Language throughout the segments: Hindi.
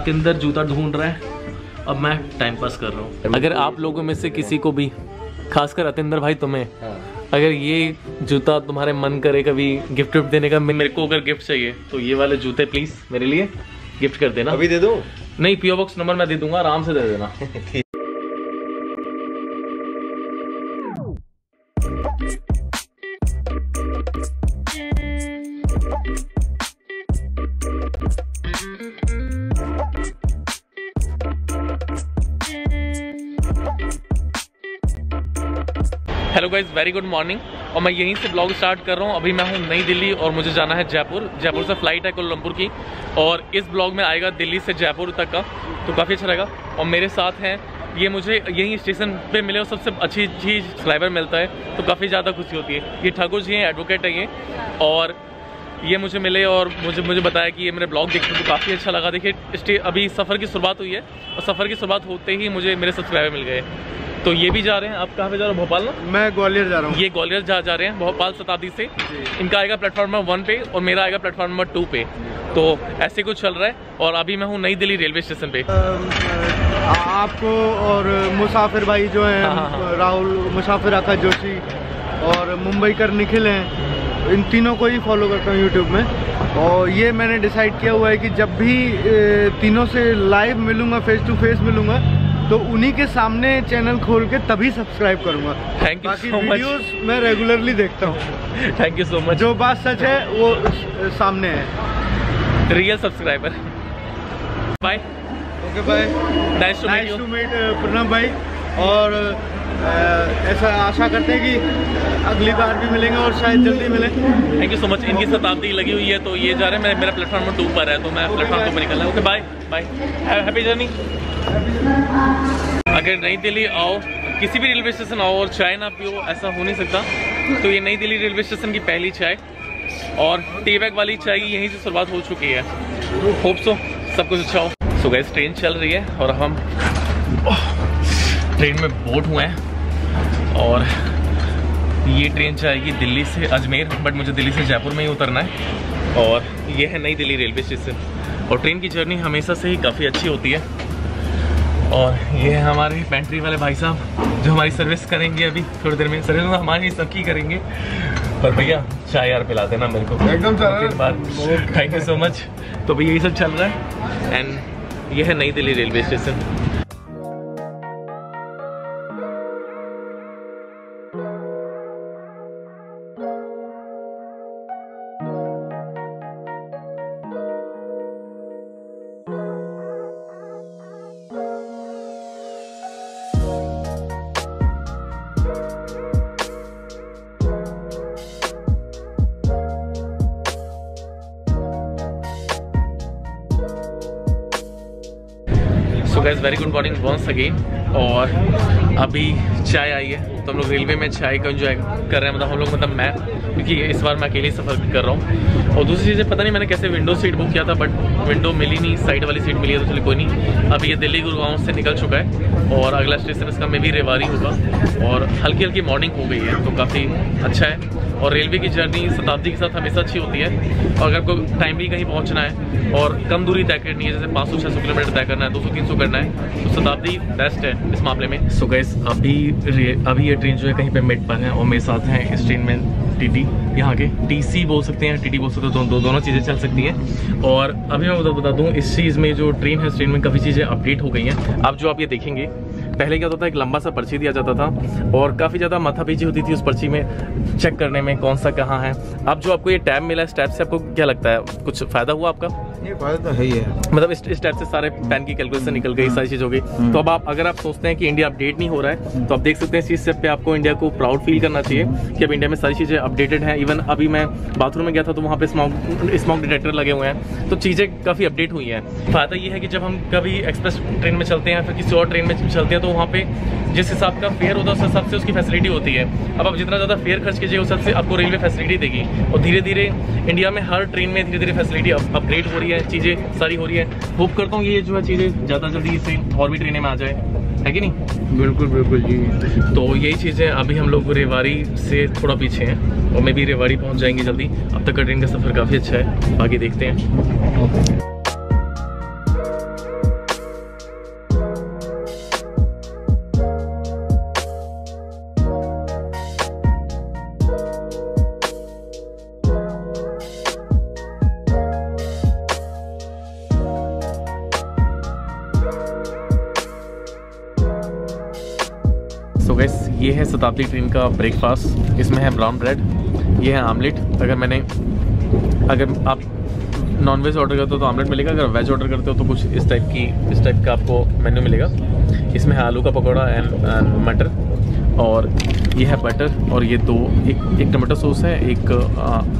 अतिंदर जूता ढूंढ रहा है अब मैं टाइम पास कर रहा हूँ। अगर आप लोगों में से किसी को भी खासकर अतिंदर भाई तुम्हें अगर ये जूता तुम्हारे मन करे कभी गिफ्ट विफ्ट देने का मेरे को अगर गिफ्ट चाहिए तो ये वाले जूते प्लीज़ मेरे लिए गिफ्ट कर देना। अभी दे दो? नहीं पीओ बॉक्स नंबर मैं दे दूँगा आराम से दे देना। Hello guys very good morning और मैं यहीं से ब्लॉग स्टार्ट कर रहा हूँ। अभी मैं हूँ नई दिल्ली और मुझे जाना है जयपुर। जयपुर से फ़्लाइट है कोलमपुर की। और इस ब्लॉग में आएगा दिल्ली से जयपुर तक का। तो काफ़ी अच्छा रहेगा। और मेरे साथ हैं, ये मुझे यहीं स्टेशन पे मिले और सबसे अच्छी चीज़ सब्सक्राइबर मिलता है। तो काफ़ी ज़्यादा खुशी होती है। ये ठाकुर जी हैं एडवोकेट है ये। और ये मुझे मिले और मुझे मुझे बताया कि ये मेरे ब्लॉग देखते तो काफ़ी अच्छा लगा। देखिए अभी सफ़र की शुरुआत हुई है। और सफ़र की शुरुआत होते ही मुझे मेरे सब्सक्राइबर मिल गए। तो ये भी जा रहे हैं। आप कहाँ पे जा रहे हो? भोपाल ना? मैं ग्वालियर जा रहा हूँ। ये ग्वालियर जा जा रहे हैं भोपाल शताब्दी से। इनका आएगा प्लेटफॉर्म नंबर वन पे और मेरा आएगा प्लेटफॉर्म नंबर टू पे। तो ऐसे कुछ चल रहा है और अभी मैं हूँ नई दिल्ली रेलवे स्टेशन पे। आपको और मुसाफिर भाई जो हैं हाँ, हाँ, हाँ। राहुल मुसाफिर आका जोशी और मुंबई कर निखिल हैं इन तीनों को ही फॉलो करता हूँ यूट्यूब में। और ये मैंने डिसाइड किया हुआ है कि जब भी तीनों से लाइव मिलूँगा फेस टू फेस मिलूँगा तो उन्हीं के सामने चैनल खोल के तभी सब्सक्राइब करूँगा। Thank you so much videos मैं रेगुलरली देखता हूँ। थैंक यू सो मच जो बात सच है वो सामने है। Real subscriber bye okay bye nice to meet uh, भाई और ऐसा आशा करते हैं कि अगली बार भी मिलेंगे और शायद जल्दी मिलें। थैंक यू सो मच इनकी शताब्दी लगी हुई है तो ये जा रहे हैं। मेरा प्लेटफॉर्म नंबर टू पर है तो मैं प्लेटफॉर्म पर निकलना है। Okay bye bye happy journey अगर नई दिल्ली आओ, किसी भी रेलवे स्टेशन आओ और चाय ना पियो, ऐसा हो नहीं सकता। तो ये नई दिल्ली रेलवे स्टेशन की पहली चाय और टी बैग वाली चाय यहीं से शुरुआत हो चुकी है। होप सो सब कुछ अच्छा हो। सो गैस ट्रेन चल रही है और हम ट्रेन में बोट हुए हैं। और ये ट्रेन जाएगी दिल्ली से अजमेर बट मुझे दिल्ली से जयपुर में ही उतरना है। और ये है नई दिल्ली रेलवे स्टेशन। और ट्रेन की जर्नी हमेशा से ही काफ़ी अच्छी होती है। और ये है हमारे पेंट्री वाले भाई साहब जो हमारी सर्विस करेंगे अभी थोड़ी देर में। सर्विस हमारी सबकी करेंगे। पर भैया चाय यार पिला देना मेरे को। एकदम थैंक यू सो मच तो भैया यही सब चल रहा है। एंड ये है New Delhi railway station. So guys very good morning once again और अभी चाय आई है तो हम लोग रेलवे में चाय का एंजॉय कर रहे हैं। मतलब हम लोग मतलब मैं, क्योंकि इस बार मैं अकेले सफ़र कर रहा हूँ। और दूसरी चीज़ें पता नहीं मैंने कैसे विंडो सीट बुक किया था बट विंडो मिली नहीं साइड वाली सीट मिली है तो चलिए कोई नहीं। अभी ये दिल्ली गुड़गांव से निकल चुका है, और अगला स्टेशन इसका मे भी रेवारी होगा, और हल्की हल्की मॉर्निंग हो गई है तो काफ़ी अच्छा है। और रेलवे की जर्नी शताब्दी के साथ हमेशा अच्छी होती है, और अगर आपको टाइमली कहीं पहुँचना है, और कम दूरी तय करनी है, जैसे 500 600 किलोमीटर तय करना है 200 300 करना है तो शताब्दी बेस्ट है इस मामले में। सो गैस अभी अभी ये ट्रेन जो है कहीं पे मिड पर है और मेरे साथ हैं इस ट्रेन में टीटी यहाँ के। टीसी बोल सकते हैं टीटी बोल सकते हैं दो, दो, दोनों चीज़ें चल सकती हैं। और अभी मैं बता बता दूँ इस चीज़ में जो ट्रेन है इस ट्रेन में काफ़ी चीज़ें अपडेट हो गई हैं। अब जो आप ये देखेंगे पहले क्या होता था एक लंबा सा पर्ची दिया जाता था और काफ़ी ज़्यादा माथापीची होती थी उस पर्ची में चेक करने में कौन सा कहाँ है। अब जो आपको ये टैब मिला इस टैब से आपको क्या लगता है? कुछ फ़ायदा हुआ आपका? ये फ़ायदा तो है ही है। मतलब इस इस टाइप से सारे पैन की कैलकुलेशन निकल गई सारी चीज़ हो गई। तो अब आप अगर आप सोचते हैं कि इंडिया अपडेट नहीं हो रहा है तो आप देख सकते हैं इस चीज़ से पे आपको इंडिया को प्राउड फील करना चाहिए कि अब इंडिया में सारी चीज़ें अपडेटेड हैं। इवन अभी मैं बाथरूम में गया था तो वहाँ पे स्मॉग स्मॉग डिटेक्टर लगे हुए हैं। तो चीज़ें काफ़ी अपडेट हुई हैं। फ़ायदा ये है कि जब हम कभी एक्सप्रेस ट्रेन में चलते हैं फिर किसी और ट्रेन में चलते हैं तो वहाँ पे जिस हिसाब का फेयर होता है उस हिसाब से उसकी फैसिलिटी होती है। अब आप जितना ज़्यादा फेयर खर्च कीजिए उस हिसाब से आपको रेलवे फैसिलिटी देगी। और धीरे धीरे इंडिया में हर ट्रेन में धीरे धीरे फैसिलिटी अपग्रेड हो। रही है चीज़ें सारी हो रही है। होप करता हूँ ये जो है चीज़ें ज़्यादा जल्दी से और भी ट्रेनें में आ जाए। है कि नहीं? बिल्कुल बिल्कुल जी। तो यही चीज़ें अभी हम लोग रेवाड़ी से थोड़ा पीछे हैं और मैं भी रेवाड़ी पहुँच जाएँगे जल्दी। अब तक का ट्रेन का सफ़र काफ़ी अच्छा है। बाकी देखते हैं। ये है शताब्दी ट्रेन का ब्रेकफास्ट इसमें है ब्राउन ब्रेड ये है आमलेट अगर मैंने, अगर आप नॉन वेज ऑर्डर करते हो तो आमलेट मिलेगा, अगर वेज ऑर्डर करते हो तो कुछ इस टाइप की, इस टाइप का आपको मेन्यू मिलेगा। इसमें है आलू का पकौड़ा एंड मटर, और ये है बटर और ये दो, एक एक टमाटो सॉस है, एक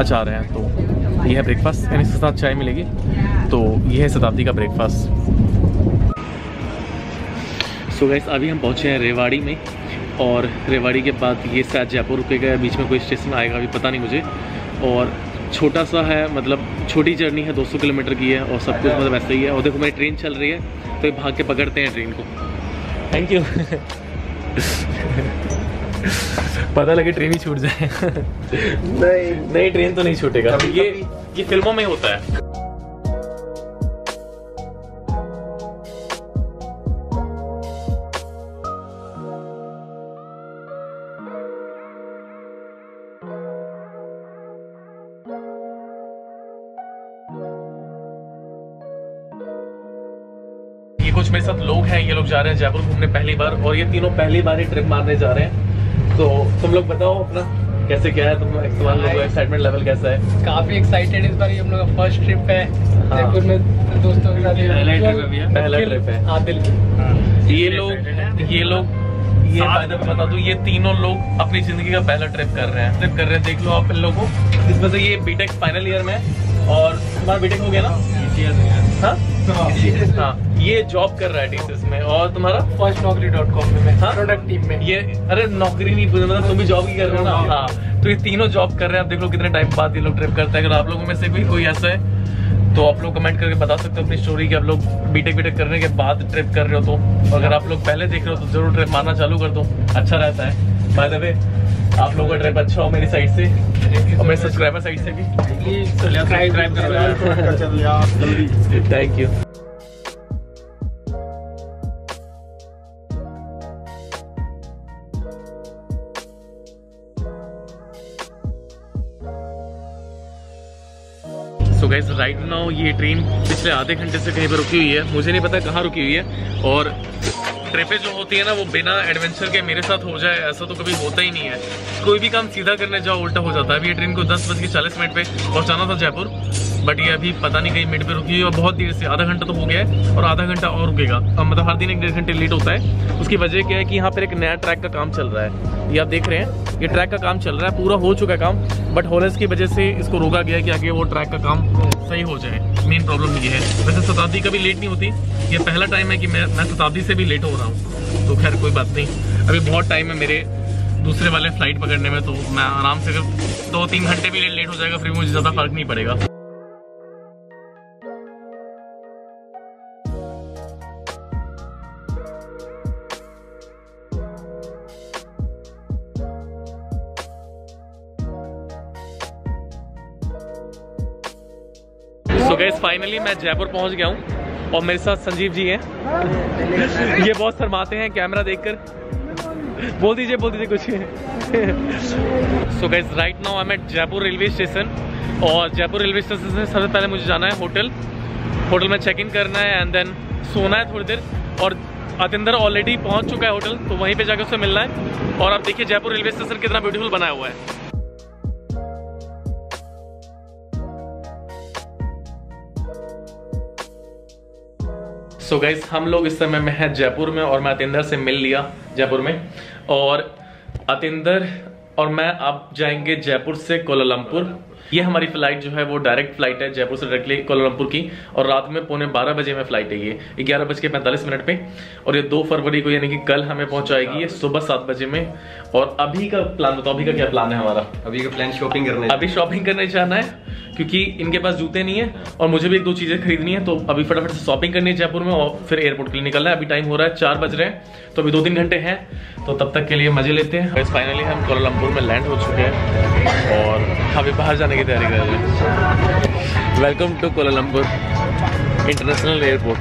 अचार है तो ये है ब्रेकफास्ट एंड इसके साथ चाय मिलेगी तो ये है शताब्दी का ब्रेकफास्ट सो गैस अभी हम पहुँचे हैं रेवाड़ी में। और रेवाड़ी के बाद ये शायद जयपुर रुकेगा या बीच में कोई स्टेशन आएगा अभी पता नहीं मुझे। और छोटा सा है मतलब छोटी जर्नी है 200 किलोमीटर की है और सब कुछ मतलब ऐसा ही है। और देखो मेरी ट्रेन चल रही है तो ये भाग के पकड़ते हैं ट्रेन को। थैंक यू पता लगे ट्रेन ही छूट जाए। नहीं। नहीं ट्रेन तो नहीं छूटेगा। ये ये फ़िल्मों में होता है। ये कुछ मेरे साथ लोग हैं ये लोग जा रहे हैं जयपुर घूमने पहली बार और ये तीनों पहली बार ही ट्रिप मारने जा रहे हैं। तो तुम लोग बताओ अपना कैसे क्या है तुम तुम्हारे लोगों एक्साइटमेंट लेवल कैसा है? काफ़ी एक्साइटेड इस बार ये हम लोग का फ़र्स्ट ट्रिप है। हाँ। जयपुर में दोस्तों के साथ पहला ही trip है पहला trip है। हाँ दिल ये लोग ये लोग ये फ़ायदा मैं बता दूँ ये तीनों लोग अपनी ज़िंदगी का पहला ट्रिप कर रहे हैं। ट्रिप कर रहे हैं देख लो आप इन लोगों को। इसमें से ये बीटेक फाइनल ईयर में है और तुम्हारा बीटेक हो गया ना? हाँ हाँ? ये जॉब कर रहा है टीसीएस में और तुम्हारा? फ़र्स्ट नौकरी डॉट कॉम में मैं हाँ? प्रोडक्ट टीम में। ये अरे नौकरी नहीं मतलब तुम भी जॉब ही कर रहे हो ना? हाँ। तो ये तीनों जॉब कर रहे हैं। आप देख लो कितने टाइम बाद ये लोग ट्रिप करते हैं। अगर आप लोगों में से कोई कोई ऐसा है तो आप लोग कमेंट करके बता सकते हो अपनी स्टोरी कि आप लोग बीटेक बीटेक करने के बाद ट्रिप कर रहे हो तो। अगर आप लोग पहले देख रहे हो तो ज़रूर ट्रिप मारना चालू कर दो। अच्छा रहता है। बाय द वे आप लोगों का ट्रिप अच्छा हो मेरी साइड से? और मेरे सब्सक्राइबर साइड से भी? Thank you so guys right now ये ट्रेन पिछले आधे घंटे से कहीं पर रुकी हुई है। मुझे नहीं पता कहाँ रुकी हुई है। और ट्रिपें जो होती है ना, वो बिना एडवेंचर के मेरे साथ हो जाए, ऐसा तो कभी होता ही नहीं है। कोई भी काम सीधा करने जाओ, उल्टा हो जाता है। अभी ये ट्रेन को दस बज के चालीस मिनट पर पहुंचाना था जयपुर बट ये अभी पता नहीं कहीं मिनट पे रुकी हुई और बहुत देर से, आधा घंटा तो हो गया है और आधा घंटा और रुकेगा। मतलब हर दिन एक डेढ़ घंटे लेट होता है। उसकी वजह क्या है कि यहाँ पर एक नया ट्रैक का काम चल रहा है। ये आप देख रहे हैं, ये ट्रैक का काम चल रहा है, पूरा हो चुका है काम बट होनेस की वजह से इसको रोका गया कि आगे वो ट्रैक का काम सही हो जाए। मेन प्रॉब्लम ये है। वैसे शताब्दी कभी लेट नहीं होती। ये पहला टाइम है कि मैं मैं शताब्दी से भी लेट हो रहा हूँ। तो खैर, कोई बात नहीं। अभी बहुत टाइम है मेरे दूसरे वाले फ़्लाइट पकड़ने में तो मैं आराम से दो तीन घंटे भी लेट हो जाएगा, फिर मुझे ज़्यादा फ़र्क नहीं पड़ेगा। सो गैस फाइनली मैं जयपुर पहुँच गया हूँ और मेरे साथ संजीव जी हैं। ये बहुत शर्माते हैं कैमरा देखकर। बोल दीजिए बोल दीजिए कुछ। So guys right now I at Jaipur railway station और जयपुर रेलवे स्टेशन से सबसे पहले मुझे जाना है होटल। होटल में चेक इन करना है एंड देन सोना है थोड़ी देर और अतिंदर ऑलरेडी पहुँच चुका है होटल तो वहीं पे जाकर उससे मिलना है। और आप देखिए जयपुर रेलवे स्टेशन कितना ब्यूटीफुल बनाया हुआ है। सो so गाइज़ हम लोग इस समय में हैं जयपुर में और मैं अतिंदर से मिल लिया जयपुर में। और अतिंदर और मैं अब जाएँगे जयपुर से कोलालमपुर ये हमारी फ़्लाइट जो है वो डायरेक्ट फ़्लाइट है जयपुर से डायरेक्टली कोलालमपुर की। और रात में पौने बारह बजे में फ़्लाइट है ये ग्यारह बज के पैंतालीस मिनट पे। और ये दो फरवरी को यानी कि कल हमें पहुंचाएगी ये सुबह सात बजे में। और अभी का प्लान बताओ अभी का क्या प्लान है हमारा? अभी का प्लान शॉपिंग करने। अभी शॉपिंग करने जाना है। क्योंकि इनके पास जूते नहीं है और मुझे भी एक दो चीज़ें खरीदनी है तो अभी फटाफट से शॉपिंग करनी है जयपुर में और फिर एयरपोर्ट के लिए निकलना है। अभी टाइम हो रहा है, चार बज रहे हैं तो अभी दो तीन घंटे हैं तो तब तक के लिए मज़े लेते हैं। बस फाइनली हम कोलालमपुर में लैंड हो चुके हैं और अभी बाहर जाने की तैयारी कर रहे हैं। Welcome to Kuala Lumpur international airport